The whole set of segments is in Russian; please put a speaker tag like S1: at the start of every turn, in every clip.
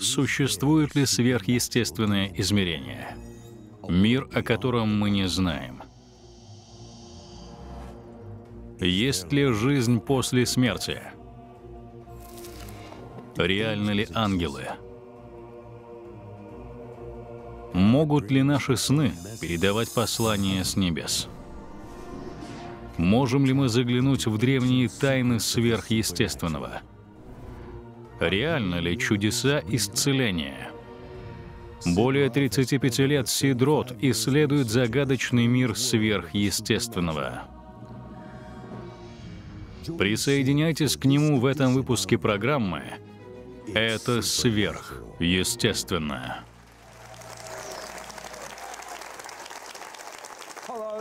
S1: Существует ли сверхъестественное измерение? Мир, о котором мы не знаем. Есть ли жизнь после смерти? Реальны ли ангелы? Могут ли наши сны передавать послания с небес? Можем ли мы заглянуть в древние тайны сверхъестественного? Реально ли чудеса исцеления? Более 35 лет Сидрот исследует загадочный мир сверхъестественного. Присоединяйтесь к нему в этом выпуске программы «Это сверхъестественное».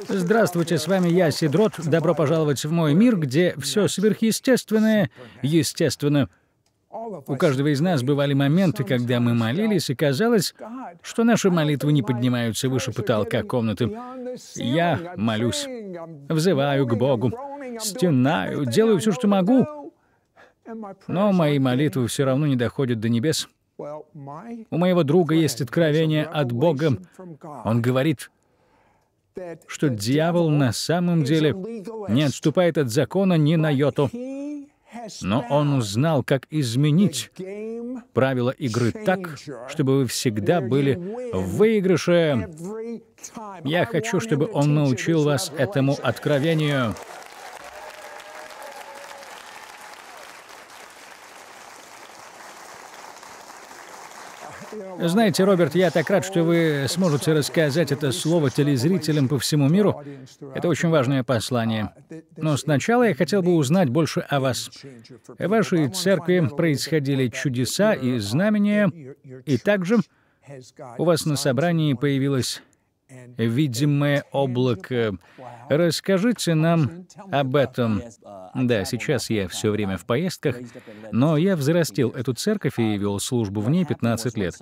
S2: Здравствуйте, с вами я, Сидрот. Добро пожаловать в мой мир, где все сверхъестественное, естественно, у каждого из нас бывали моменты, когда мы молились, и казалось, что наши молитвы не поднимаются выше потолка комнаты. Я молюсь, взываю к Богу, стенаю, делаю все, что могу, но мои молитвы все равно не доходят до небес. У моего друга есть откровение от Бога. Он говорит, что дьявол на самом деле не отступает от закона ни на йоту но он узнал, как изменить правила игры так, чтобы вы всегда были в выигрыше. Я хочу, чтобы он научил вас этому откровению. Знаете, Роберт, я так рад, что вы сможете рассказать это слово телезрителям по всему миру. Это очень важное послание. Но сначала я хотел бы узнать больше о вас. В вашей церкви происходили чудеса и знамения, и также у вас на собрании появилась видимое облако. Расскажите нам об этом. Да, сейчас я все время в поездках, но я взрастил эту церковь и вел службу в ней 15 лет.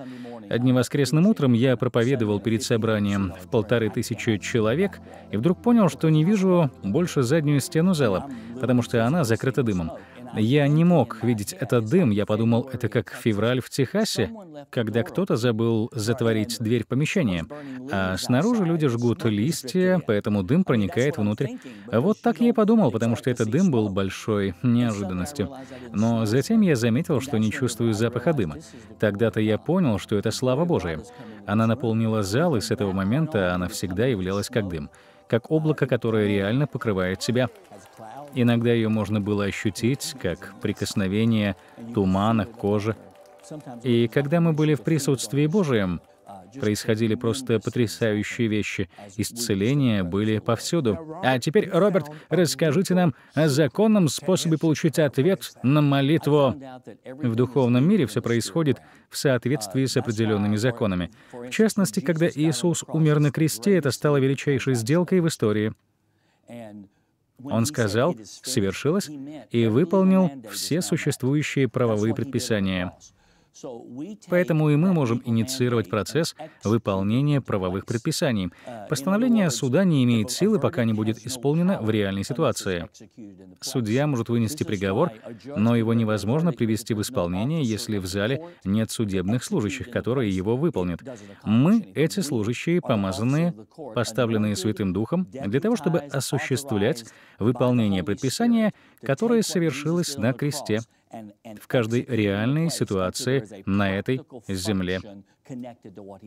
S2: Одним воскресным утром я проповедовал перед собранием в полторы тысячи человек и вдруг понял, что не вижу больше заднюю стену зала, потому что она закрыта дымом. Я не мог видеть этот дым. Я подумал, это как февраль в Техасе, когда кто-то забыл затворить дверь в помещение. А снаружи люди жгут листья, поэтому дым проникает внутрь. Вот так я и подумал, потому что этот дым был большой неожиданностью. Но затем я заметил, что не чувствую запаха дыма. Тогда-то я понял, что это слава Божия. Она наполнила зал, и с этого момента она всегда являлась как дым как облако, которое реально покрывает себя. Иногда ее можно было ощутить, как прикосновение тумана к коже. И когда мы были в присутствии Божьем, происходили просто потрясающие вещи. Исцеления были повсюду. А теперь, Роберт, расскажите нам о законном способе получить ответ на молитву. В духовном мире все происходит в соответствии с определенными законами. В частности, когда Иисус умер на кресте, это стало величайшей сделкой в истории. Он сказал, совершилось, и выполнил все существующие правовые предписания. Поэтому и мы можем инициировать процесс выполнения правовых предписаний. Постановление суда не имеет силы, пока не будет исполнено в реальной ситуации. Судья может вынести приговор, но его невозможно привести в исполнение, если в зале нет судебных служащих, которые его выполнят. Мы — эти служащие, помазанные, поставленные Святым Духом, для того, чтобы осуществлять выполнение предписания, которое совершилось на кресте в каждой реальной ситуации на этой земле.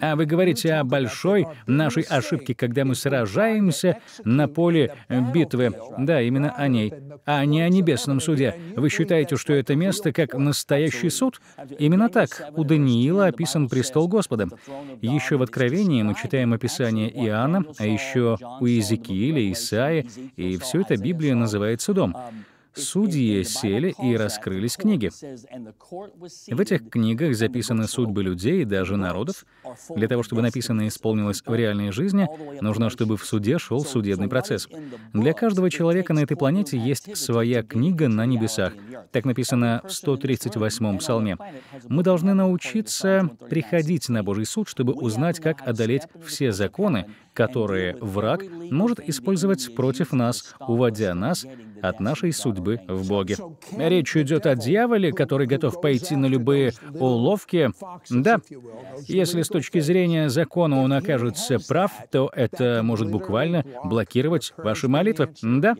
S2: А вы говорите о большой нашей ошибке, когда мы сражаемся на поле битвы. Да, именно о ней, а не о небесном суде. Вы считаете, что это место как настоящий суд? Именно так. У Даниила описан престол Господа. Еще в Откровении мы читаем описание Иоанна, а еще у Иезекииля, Исаия, и все это Библия называет судом судьи сели и раскрылись книги. В этих книгах записаны судьбы людей и даже народов. Для того, чтобы написанное исполнилось в реальной жизни, нужно, чтобы в суде шел судебный процесс. Для каждого человека на этой планете есть своя книга на небесах. Так написано в 138-м псалме. Мы должны научиться приходить на Божий суд, чтобы узнать, как одолеть все законы, которые враг может использовать против нас, уводя нас от нашей судьбы в Боге. Речь идет о дьяволе, который готов пойти на любые уловки. Да, если с точки зрения закона он окажется прав, то это может буквально блокировать ваши молитвы. Да,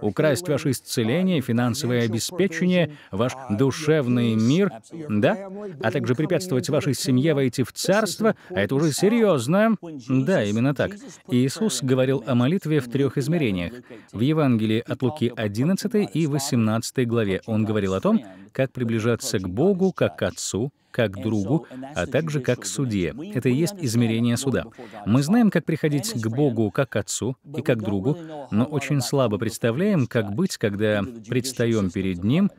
S2: украсть ваше исцеление, финансовое обеспечение, ваш душевный мир. Да, а также препятствовать вашей семье войти в царство, а это уже серьезно. Да, именно так. Иисус говорил о молитве в трех измерениях. В Евангелии от Луки 11 и 18 главе он говорил о том, как приближаться к Богу, как к Отцу, как другу, а также как к судье. Это и есть измерение суда. Мы знаем, как приходить к Богу как к Отцу и как к другу, но очень слабо представляем, как быть, когда предстаем перед Ним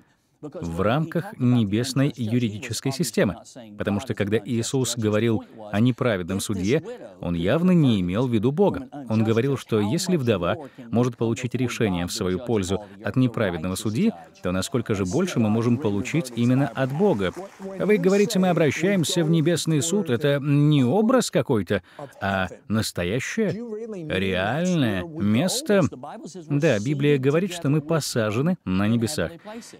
S2: в рамках небесной юридической системы. Потому что когда Иисус говорил о неправедном судье, он явно не имел в виду Бога. Он говорил, что если вдова может получить решение в свою пользу от неправедного судьи, то насколько же больше мы можем получить именно от Бога? Вы говорите, мы обращаемся в небесный суд. Это не образ какой-то, а настоящее, реальное место. Да, Библия говорит, что мы посажены на небесах.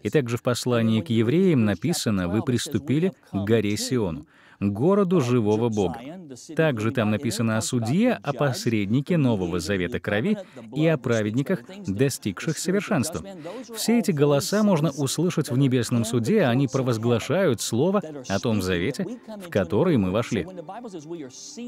S2: И также в послании к евреям написано «Вы приступили к горе Сиону» городу живого Бога. Также там написано о судье, о посреднике Нового Завета крови и о праведниках, достигших совершенства. Все эти голоса можно услышать в небесном суде, они провозглашают слово о том завете, в который мы вошли.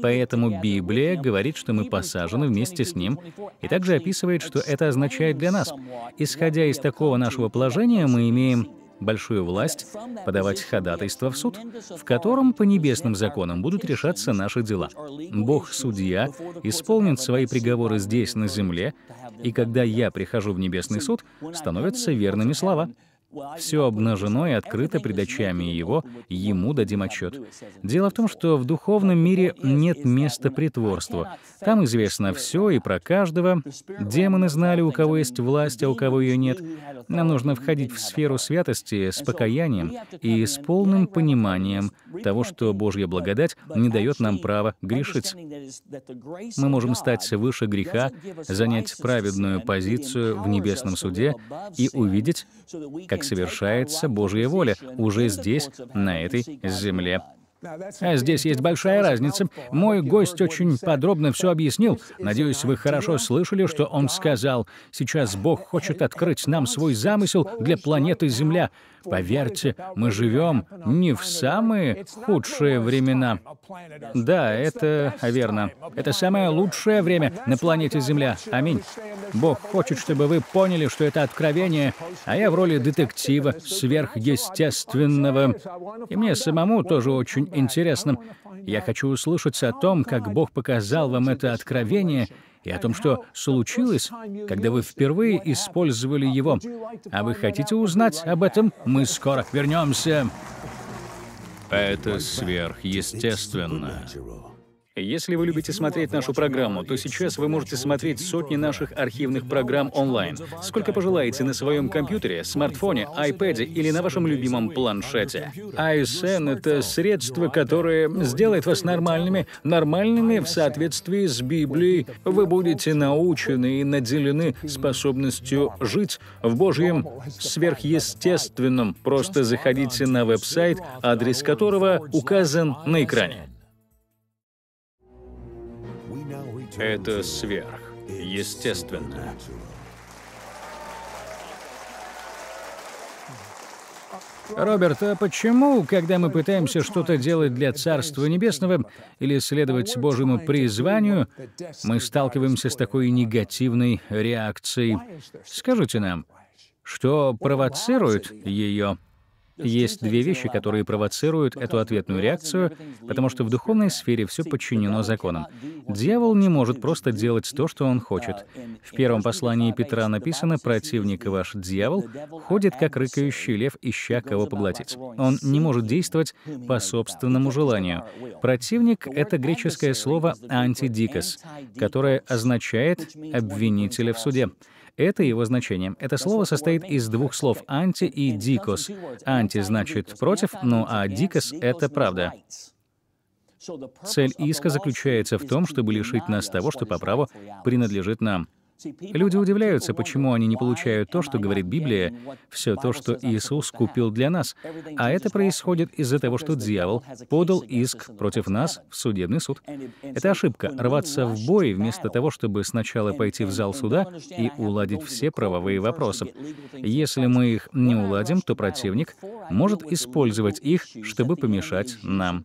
S2: Поэтому Библия говорит, что мы посажены вместе с Ним, и также описывает, что это означает для нас. Исходя из такого нашего положения, мы имеем большую власть подавать ходатайство в суд, в котором по небесным законам будут решаться наши дела. Бог-судья исполнит свои приговоры здесь, на земле, и когда я прихожу в небесный суд, становятся верными слова — все обнажено и открыто пред очами Его, Ему дадим отчет. Дело в том, что в духовном мире нет места притворству. Там известно все и про каждого. Демоны знали, у кого есть власть, а у кого ее нет. Нам нужно входить в сферу святости с покаянием и с полным пониманием того, что Божья благодать не дает нам права грешить. Мы можем стать выше греха, занять праведную позицию в небесном суде и увидеть, как как совершается Божья воля уже здесь, на этой земле. А здесь есть большая разница. Мой гость очень подробно все объяснил. Надеюсь, вы хорошо слышали, что он сказал. Сейчас Бог хочет открыть нам свой замысел для планеты Земля. Поверьте, мы живем не в самые худшие времена. Да, это верно. Это самое лучшее время на планете Земля. Аминь. Бог хочет, чтобы вы поняли, что это откровение, а я в роли детектива сверхъестественного. И мне самому тоже очень интересно. Я хочу услышать о том, как Бог показал вам это откровение — и о том, что случилось, когда вы впервые использовали его. А вы хотите узнать об этом? Мы скоро вернемся.
S1: Это сверхъестественно.
S2: Если вы любите смотреть нашу программу, то сейчас вы можете смотреть сотни наших архивных программ онлайн. Сколько пожелаете на своем компьютере, смартфоне, iPad или на вашем любимом планшете. ISN — это средство, которое сделает вас нормальными, нормальными в соответствии с Библией. Вы будете научены и наделены способностью жить в Божьем сверхъестественном. Просто заходите на веб-сайт, адрес которого указан на экране.
S1: Это сверх, естественно.
S2: Роберт, а почему, когда мы пытаемся что-то делать для Царства Небесного или следовать Божьему призванию, мы сталкиваемся с такой негативной реакцией? Скажите нам, что провоцирует ее? Есть две вещи, которые провоцируют эту ответную реакцию, потому что в духовной сфере все подчинено законам. Дьявол не может просто делать то, что он хочет. В первом послании Петра написано «Противник ваш дьявол ходит, как рыкающий лев, ища кого поглотить». Он не может действовать по собственному желанию. Противник — это греческое слово «антидикос», которое означает «обвинителя в суде». Это его значение. Это слово состоит из двух слов «анти» и «дикос». «Анти» значит «против», ну а «дикос» — это «правда». Цель иска заключается в том, чтобы лишить нас того, что по праву принадлежит нам. Люди удивляются, почему они не получают то, что говорит Библия, все то, что Иисус купил для нас. А это происходит из-за того, что дьявол подал иск против нас в судебный суд. Это ошибка — рваться в бой вместо того, чтобы сначала пойти в зал суда и уладить все правовые вопросы. Если мы их не уладим, то противник может использовать их, чтобы помешать нам.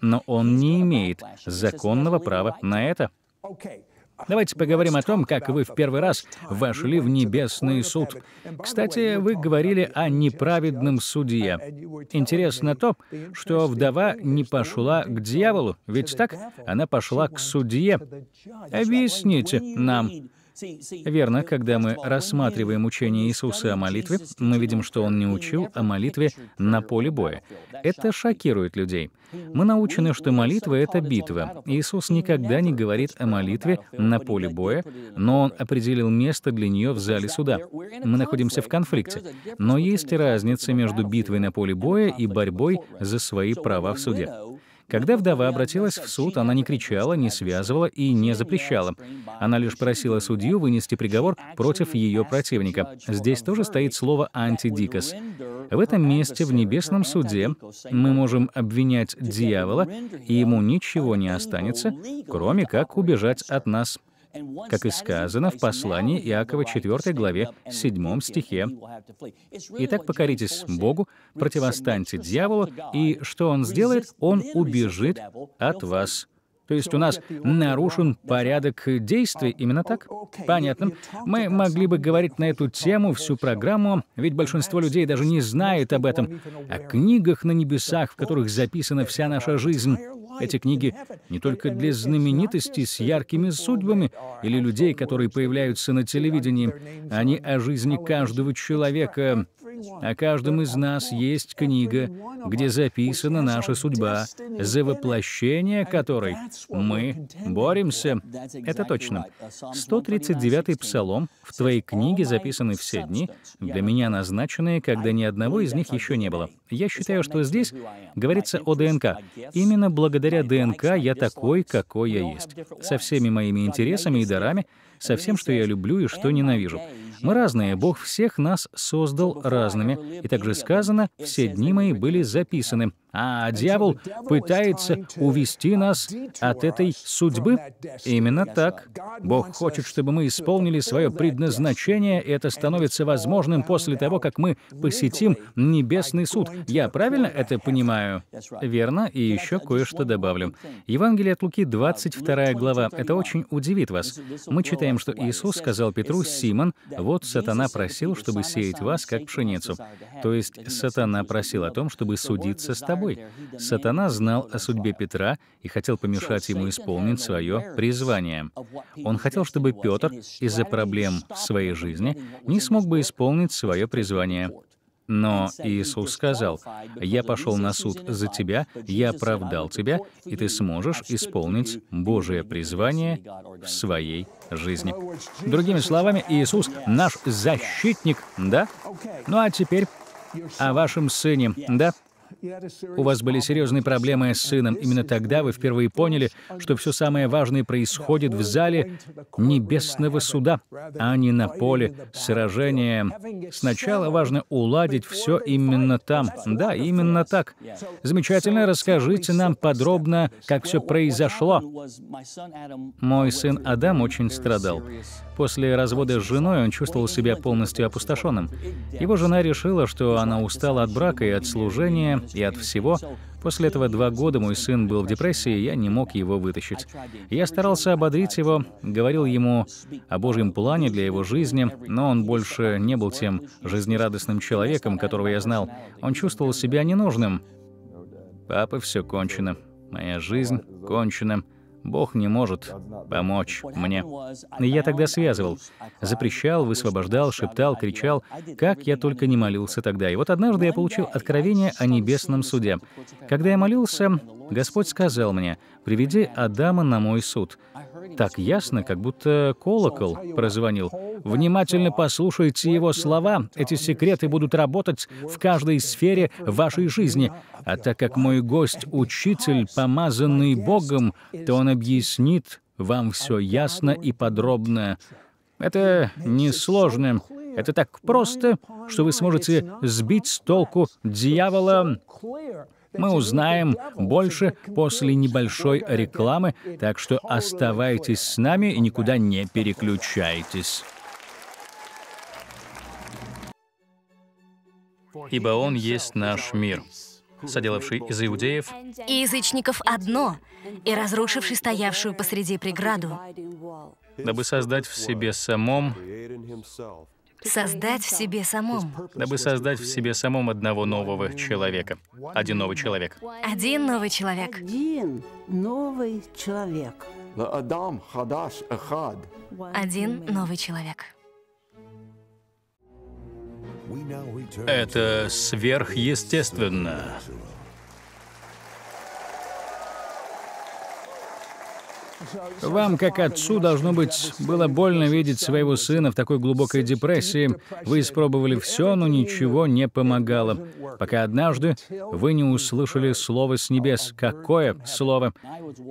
S2: Но он не имеет законного права на это. Давайте поговорим о том, как вы в первый раз вошли в небесный суд. Кстати, вы говорили о неправедном судье. Интересно то, что вдова не пошла к дьяволу, ведь так? Она пошла к судье. Объясните нам, Верно, когда мы рассматриваем учение Иисуса о молитве, мы видим, что Он не учил о молитве на поле боя. Это шокирует людей. Мы научены, что молитва — это битва. Иисус никогда не говорит о молитве на поле боя, но Он определил место для нее в зале суда. Мы находимся в конфликте. Но есть разница между битвой на поле боя и борьбой за свои права в суде. Когда вдова обратилась в суд, она не кричала, не связывала и не запрещала. Она лишь просила судью вынести приговор против ее противника. Здесь тоже стоит слово «антидикос». В этом месте, в небесном суде, мы можем обвинять дьявола, и ему ничего не останется, кроме как убежать от нас как и сказано в послании Иакова 4 главе 7 стихе. «Итак, покоритесь Богу, противостаньте дьяволу, и что он сделает? Он убежит от вас». То есть у нас нарушен порядок действий, именно так? Понятно. Мы могли бы говорить на эту тему всю программу, ведь большинство людей даже не знает об этом, о книгах на небесах, в которых записана вся наша жизнь. Эти книги не только для знаменитостей с яркими судьбами или людей, которые появляются на телевидении, они о жизни каждого человека, о каждом из нас есть книга, где записана наша судьба, за воплощение которой мы боремся. Это точно. 139-й псалом в твоей книге записаны все дни, для меня назначенные, когда ни одного из них еще не было. Я считаю, что здесь говорится о ДНК. Именно благодаря ДНК я такой, какой я есть. Со всеми моими интересами и дарами, со всем, что я люблю и что ненавижу. Мы разные, Бог всех нас создал разными. И также сказано, все дни мои были записаны. А дьявол пытается увести нас от этой судьбы? Именно так. Бог хочет, чтобы мы исполнили свое предназначение, и это становится возможным после того, как мы посетим небесный суд. Я правильно это понимаю? Верно, и еще кое-что добавлю. Евангелие от Луки, 22 глава. Это очень удивит вас. Мы читаем, что Иисус сказал Петру, «Симон, вот сатана просил, чтобы сеять вас, как пшеницу». То есть сатана просил о том, чтобы судиться с тобой тобой. Сатана знал о судьбе Петра и хотел помешать ему исполнить свое призвание. Он хотел, чтобы Петр из-за проблем в своей жизни не смог бы исполнить свое призвание. Но Иисус сказал, «Я пошел на суд за тебя, я оправдал тебя, и ты сможешь исполнить Божие призвание в своей жизни». Другими словами, Иисус — наш защитник, да? Ну а теперь о вашем сыне, да? У вас были серьезные проблемы с сыном. Именно тогда вы впервые поняли, что все самое важное происходит в зале небесного суда, а не на поле сражения. Сначала важно уладить все именно там. Да, именно так. Замечательно. Расскажите нам подробно, как все произошло. Мой сын Адам очень страдал. После развода с женой он чувствовал себя полностью опустошенным. Его жена решила, что она устала от брака и от служения, и от всего. После этого два года мой сын был в депрессии, и я не мог его вытащить. Я старался ободрить его, говорил ему о Божьем плане для его жизни, но он больше не был тем жизнерадостным человеком, которого я знал. Он чувствовал себя ненужным. «Папа, все кончено. Моя жизнь кончена». Бог не может помочь мне. Я тогда связывал, запрещал, высвобождал, шептал, кричал, как я только не молился тогда. И вот однажды я получил откровение о небесном суде. Когда я молился, Господь сказал мне, «Приведи Адама на мой суд». Так ясно, как будто колокол прозвонил. Внимательно послушайте его слова. Эти секреты будут работать в каждой сфере вашей жизни. А так как мой гость — учитель, помазанный Богом, то он объяснит вам все ясно и подробно. Это несложно. Это так просто, что вы сможете сбить с толку дьявола. Мы узнаем больше после небольшой рекламы, так что оставайтесь с нами и никуда не переключайтесь.
S1: Ибо Он есть наш мир, соделавший из иудеев
S3: и язычников одно, и разрушивший стоявшую посреди преграду,
S1: дабы создать в себе самом
S3: Создать в себе самом.
S1: Дабы создать в себе самом одного нового человека. Один новый человек.
S3: Один новый человек.
S4: Один новый человек.
S3: Один новый человек.
S1: Это сверхъестественно.
S2: Вам, как отцу, должно быть, было больно видеть своего сына в такой глубокой депрессии. Вы испробовали все, но ничего не помогало. Пока однажды вы не услышали слово с небес. Какое слово?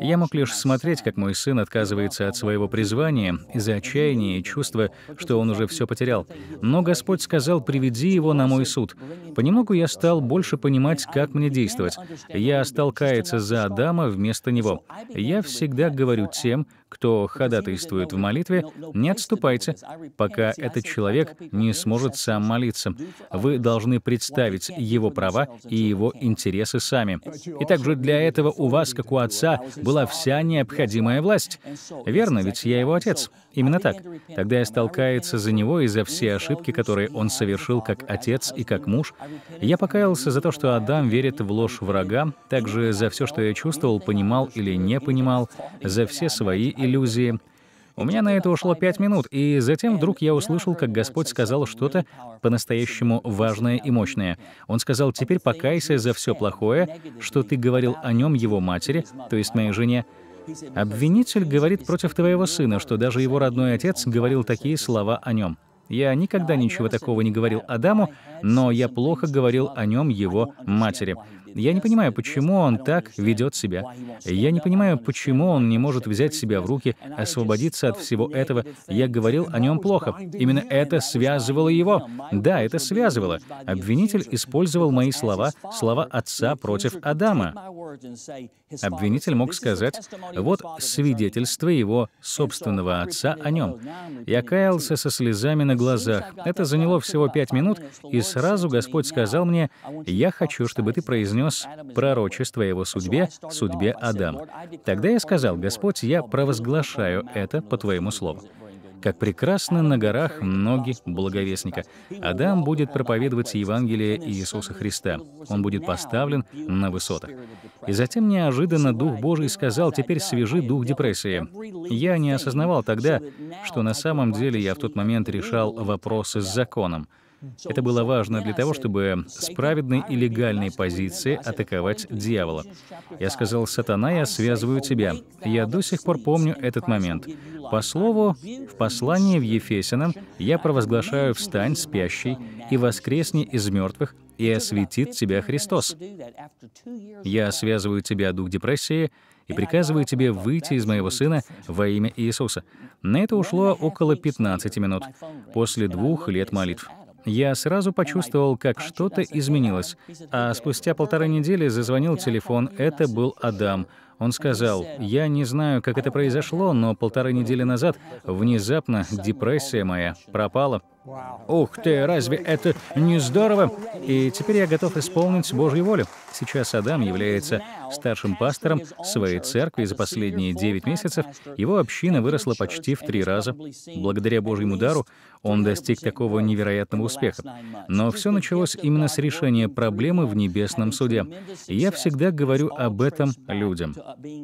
S2: Я мог лишь смотреть, как мой сын отказывается от своего призвания из-за отчаяния и чувства, что он уже все потерял. Но Господь сказал, приведи его на мой суд. Понемногу я стал больше понимать, как мне действовать. Я стал каяться за Адама вместо него. Я всегда говорю тем, кто ходатайствует в молитве, не отступайте, пока этот человек не сможет сам молиться. Вы должны представить его права и его интересы сами. И также для этого у вас, как у отца, была вся необходимая власть. Верно, ведь я его отец. Именно так. Тогда я стал за него и за все ошибки, которые он совершил как отец и как муж. Я покаялся за то, что Адам верит в ложь врага, также за все, что я чувствовал, понимал или не понимал, за все свои иллюзии. У меня на это ушло пять минут, и затем вдруг я услышал, как Господь сказал что-то по-настоящему важное и мощное. Он сказал, «Теперь покайся за все плохое, что ты говорил о нем его матери, то есть моей жене, Обвинитель говорит против твоего сына, что даже его родной отец говорил такие слова о нем. Я никогда ничего такого не говорил Адаму, но я плохо говорил о нем его матери. Я не понимаю, почему он так ведет себя. Я не понимаю, почему он не может взять себя в руки, освободиться от всего этого. Я говорил о нем плохо. Именно это связывало его. Да, это связывало. Обвинитель использовал мои слова, слова отца против Адама. Обвинитель мог сказать, вот свидетельство его собственного отца о нем. Я каялся со слезами на глазах. Это заняло всего пять минут, и сразу Господь сказал мне, «Я хочу, чтобы ты произнес пророчество о его судьбе, судьбе Адама». Тогда я сказал, «Господь, я провозглашаю это по Твоему слову». Как прекрасны на горах ноги благовестника. Адам будет проповедовать Евангелие Иисуса Христа. Он будет поставлен на высотах. И затем неожиданно Дух Божий сказал, «Теперь свяжи дух депрессии». Я не осознавал тогда, что на самом деле я в тот момент решал вопросы с законом. Это было важно для того, чтобы с праведной и легальной позиции атаковать дьявола. Я сказал, «Сатана, я связываю тебя». Я до сих пор помню этот момент. По слову, в послании в Ефесянам я провозглашаю «Встань, спящий, и воскресни из мертвых, и осветит тебя Христос». Я связываю тебя, дух депрессии, и приказываю тебе выйти из моего сына во имя Иисуса. На это ушло около 15 минут, после двух лет молитв. Я сразу почувствовал, как что-то изменилось, а спустя полторы недели зазвонил телефон. Это был Адам. Он сказал, «Я не знаю, как это произошло, но полторы недели назад внезапно депрессия моя пропала». Ух ты, разве это не здорово? И теперь я готов исполнить Божью волю. Сейчас Адам является старшим пастором своей церкви. За последние 9 месяцев его община выросла почти в три раза. Благодаря Божьему дару он достиг такого невероятного успеха. Но все началось именно с решения проблемы в небесном суде. Я всегда говорю об этом людям.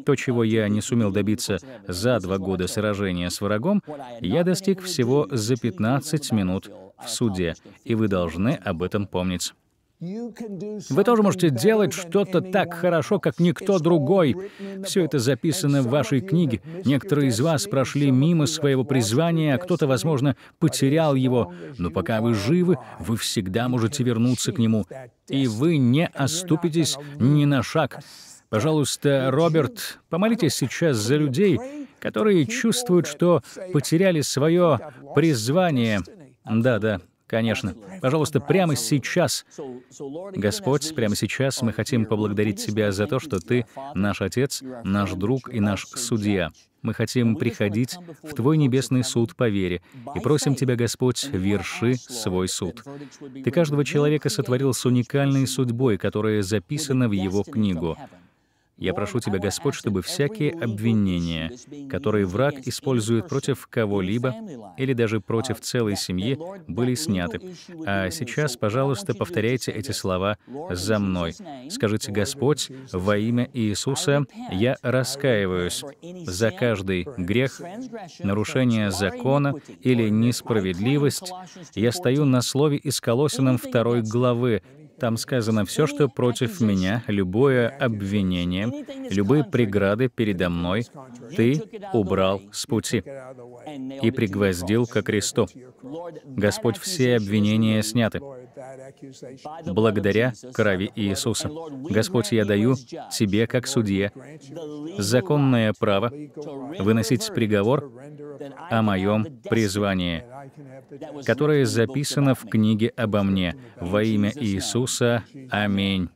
S2: То, чего я не сумел добиться за два года сражения с врагом, я достиг всего за 15 минут в суде, и вы должны об этом помнить. Вы тоже можете делать что-то так хорошо, как никто другой. Все это записано в вашей книге. Некоторые из вас прошли мимо своего призвания, а кто-то, возможно, потерял его. Но пока вы живы, вы всегда можете вернуться к нему. И вы не оступитесь ни на шаг. Пожалуйста, Роберт, помолитесь сейчас за людей, которые чувствуют, что потеряли свое призвание. Да, да, Конечно. Пожалуйста, прямо сейчас, Господь, прямо сейчас мы хотим поблагодарить Тебя за то, что Ты наш Отец, наш друг и наш Судья. Мы хотим приходить в Твой небесный суд по вере и просим Тебя, Господь, верши свой суд. Ты каждого человека сотворил с уникальной судьбой, которая записана в Его книгу. Я прошу Тебя, Господь, чтобы всякие обвинения, которые враг использует против кого-либо или даже против целой семьи, были сняты. А сейчас, пожалуйста, повторяйте эти слова за мной. Скажите, Господь, во имя Иисуса я раскаиваюсь за каждый грех, нарушение закона или несправедливость. Я стою на слове из Колосинам 2 главы, там сказано все, что против меня, любое обвинение, любые преграды передо мной, ты убрал с пути и пригвоздил ко кресту. Господь, все обвинения сняты. Благодаря крови Иисуса. Господь, я даю Тебе, как судье, законное право выносить приговор о моем призвании, которое записано в книге обо мне. Во имя Иисуса. Аминь.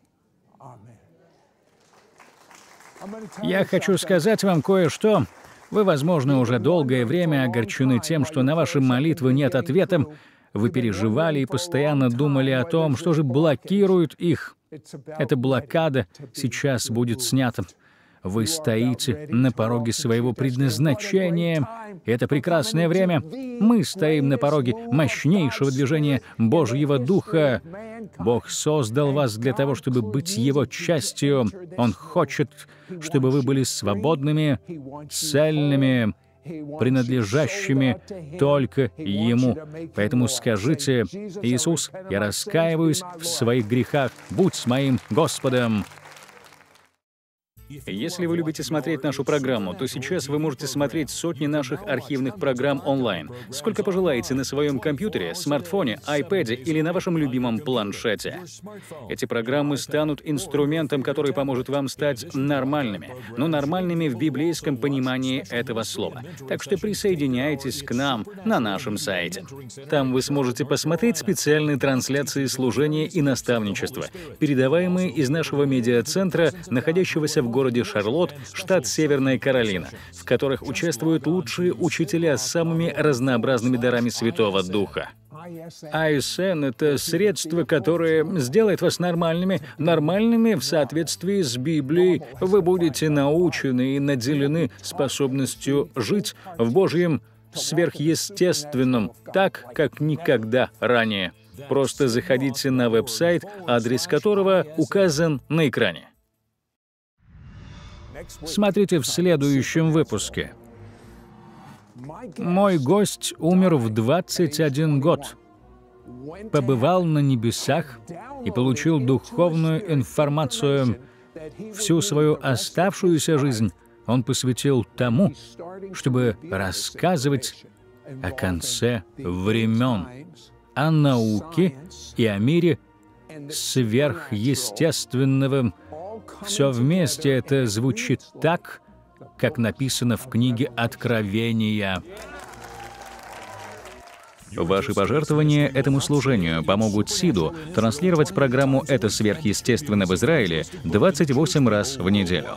S2: Я хочу сказать вам кое-что. Вы, возможно, уже долгое время огорчены тем, что на ваши молитвы нет ответа. Вы переживали и постоянно думали о том, что же блокирует их. Эта блокада сейчас будет снята. Вы стоите на пороге своего предназначения. Это прекрасное время. Мы стоим на пороге мощнейшего движения Божьего Духа. Бог создал вас для того, чтобы быть Его частью. Он хочет, чтобы вы были свободными, цельными, принадлежащими только Ему. Поэтому скажите, Иисус, я раскаиваюсь в своих грехах, будь моим Господом.
S1: Если вы любите смотреть нашу программу, то сейчас вы можете смотреть сотни наших архивных программ онлайн, сколько пожелаете на своем компьютере, смартфоне, iPad или на вашем любимом планшете. Эти программы станут инструментом, который поможет вам стать нормальными, но нормальными в библейском понимании этого слова. Так что присоединяйтесь к нам на нашем сайте. Там вы сможете посмотреть специальные трансляции служения и наставничества, передаваемые из нашего медиацентра, находящегося в городе Шарлотт, штат Северная Каролина, в которых участвуют лучшие учителя с самыми разнообразными дарами Святого Духа.
S2: АСН — это средство, которое сделает вас нормальными, нормальными в соответствии с Библией. Вы будете научены и наделены способностью жить в Божьем сверхъестественном, так, как никогда ранее. Просто заходите на веб-сайт, адрес которого указан на экране. Смотрите в следующем выпуске. Мой гость умер в 21 год, побывал на небесах и получил духовную информацию. Всю свою оставшуюся жизнь он посвятил тому, чтобы рассказывать о конце времен, о науке и о мире сверхъестественного все вместе это звучит так, как написано в книге Откровения.
S1: Ваши пожертвования этому служению помогут СИДу транслировать программу «Это сверхъестественно» в Израиле 28 раз в неделю.